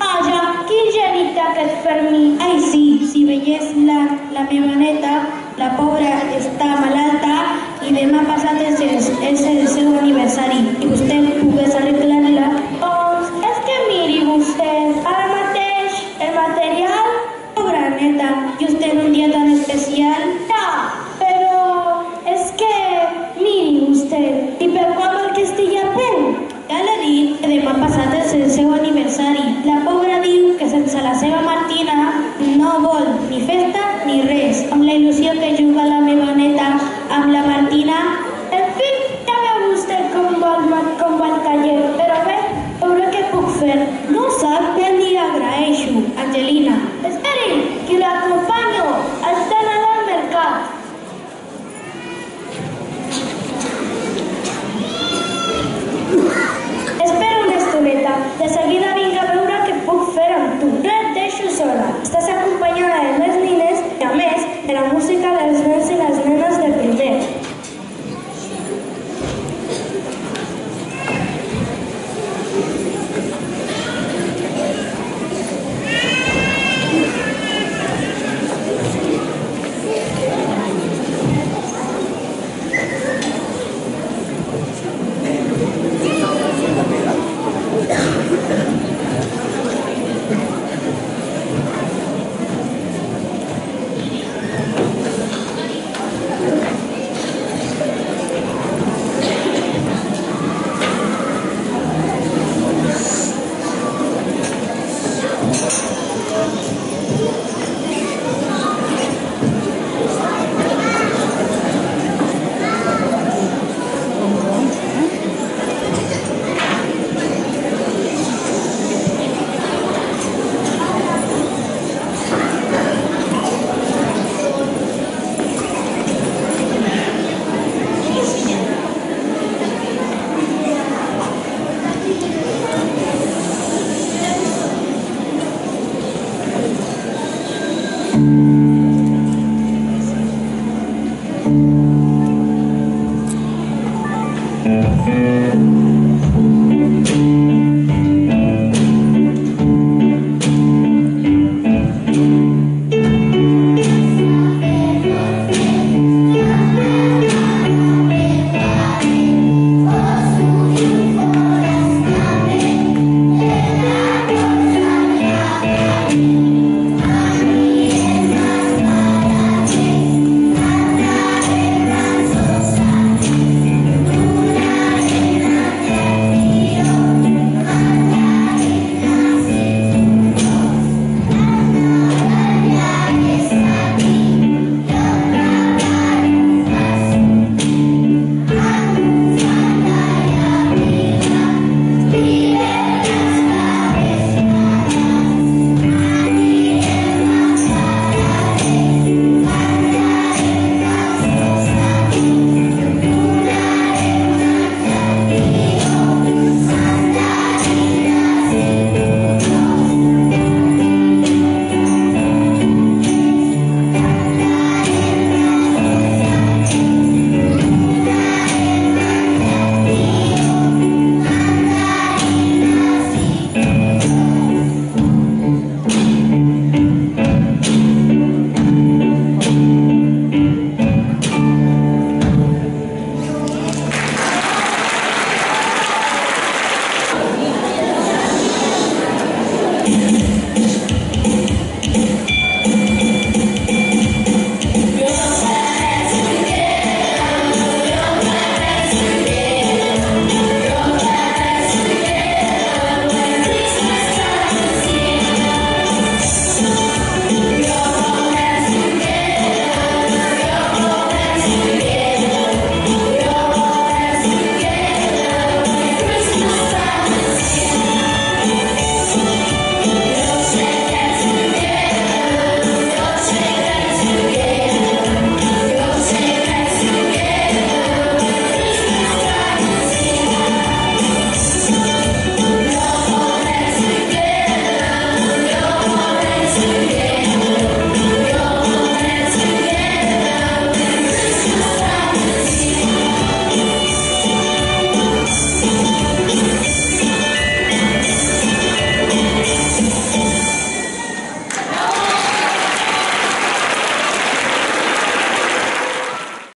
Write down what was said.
Vaya, quin genita que és per mi. Ai, sí, si veiés la, la meva neta, la pobra està malalta i demà passat és, és, és el seu aniversari i vostè pogués arreglar-la. Que miri vostè, ara mateix el material, pobra neta, i vostè en un dia tan especial. Ja, però és que miri vostè, i per quan que estigui a peu? Ja l'he dit, demà passat del seu aniversari. La pobra diu que sense la seva Martina no vol ni festa ni res, amb la il·lusió que juga la Thank you.